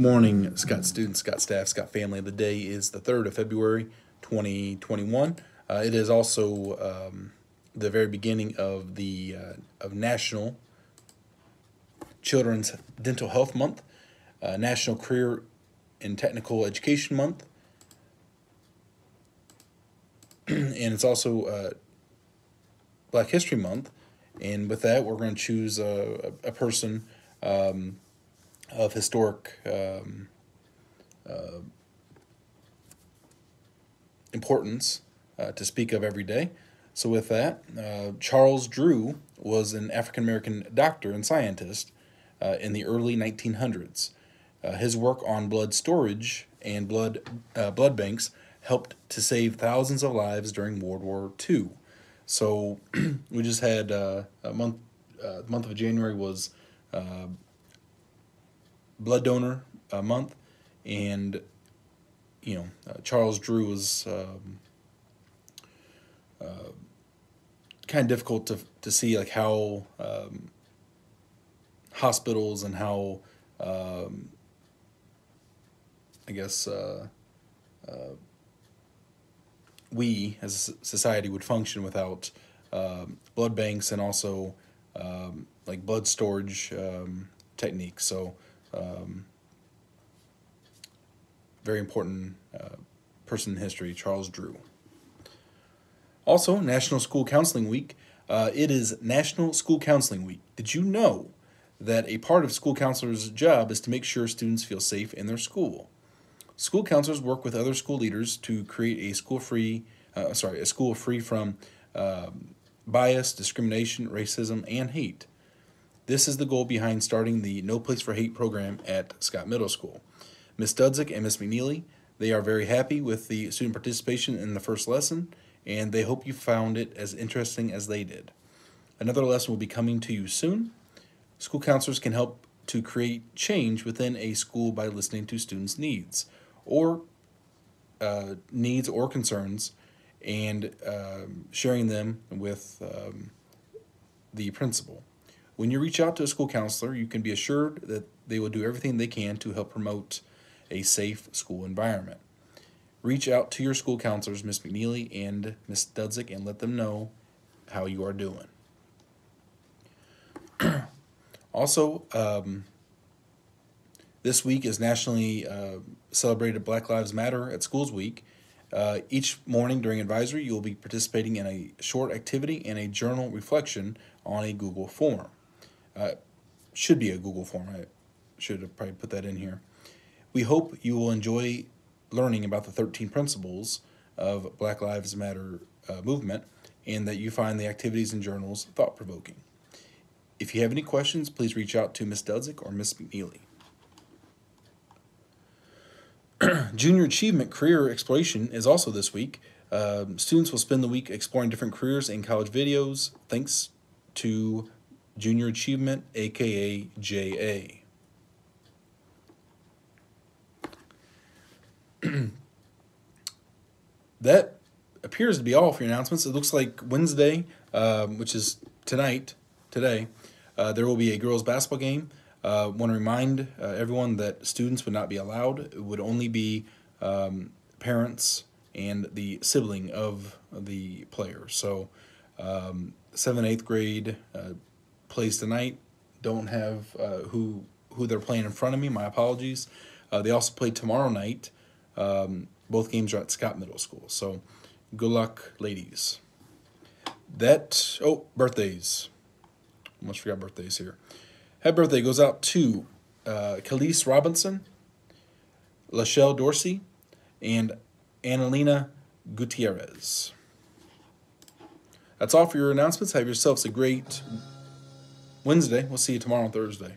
morning, Scott students, Scott staff, Scott family. The day is the 3rd of February, 2021. Uh, it is also um, the very beginning of the uh, of National Children's Dental Health Month, uh, National Career and Technical Education Month, and it's also uh, Black History Month. And with that, we're going to choose a, a person um, of historic um, uh, importance uh, to speak of every day. So, with that, uh, Charles Drew was an African American doctor and scientist uh, in the early 1900s. Uh, his work on blood storage and blood uh, blood banks helped to save thousands of lives during World War II. So we just had a month. The month of January was blood donor a month, and you know uh, Charles Drew was um, uh, kind of difficult to to see like how um, hospitals and how um, I guess uh, uh, we as a society would function without um, blood banks and also um, like blood storage um, techniques. So, um, very important uh, person in history, Charles Drew. Also, National School Counseling Week. Uh, it is National School Counseling Week. Did you know that a part of school counselors' job is to make sure students feel safe in their school? School counselors work with other school leaders to create a school-free, uh, sorry, a school free from um, bias, discrimination, racism, and hate. This is the goal behind starting the No Place for Hate program at Scott Middle School. Miss Dudzik and Miss McNeely, they are very happy with the student participation in the first lesson, and they hope you found it as interesting as they did. Another lesson will be coming to you soon. School counselors can help to create change within a school by listening to students' needs or uh, needs or concerns and um, sharing them with um, the principal. When you reach out to a school counselor, you can be assured that they will do everything they can to help promote a safe school environment. Reach out to your school counselors, Ms. McNeely and Ms. Dudzik, and let them know how you are doing. also, um, this week is nationally uh, celebrated Black Lives Matter at Schools Week. Uh, each morning during advisory, you will be participating in a short activity and a journal reflection on a Google form. Uh, should be a Google form. I should have probably put that in here. We hope you will enjoy learning about the 13 principles of Black Lives Matter uh, movement and that you find the activities and journals thought provoking. If you have any questions, please reach out to Ms. Dudzik or Ms. McNeely. Junior Achievement Career Exploration is also this week. Um, students will spend the week exploring different careers and college videos thanks to Junior Achievement, aka JA. that appears to be all for your announcements. It looks like Wednesday, um, which is tonight, today, uh, there will be a girls' basketball game. Uh, want to remind uh, everyone that students would not be allowed. It would only be um, parents and the sibling of the player. So, um, seventh, eighth grade uh, plays tonight. Don't have uh, who who they're playing in front of me. My apologies. Uh, they also play tomorrow night. Um, both games are at Scott Middle School. So, good luck, ladies. That oh birthdays. Almost forgot birthdays here. Happy birthday goes out to uh, Robinson, Lachelle Dorsey, and Annalena Gutierrez. That's all for your announcements. Have yourselves a great Wednesday. We'll see you tomorrow Thursday.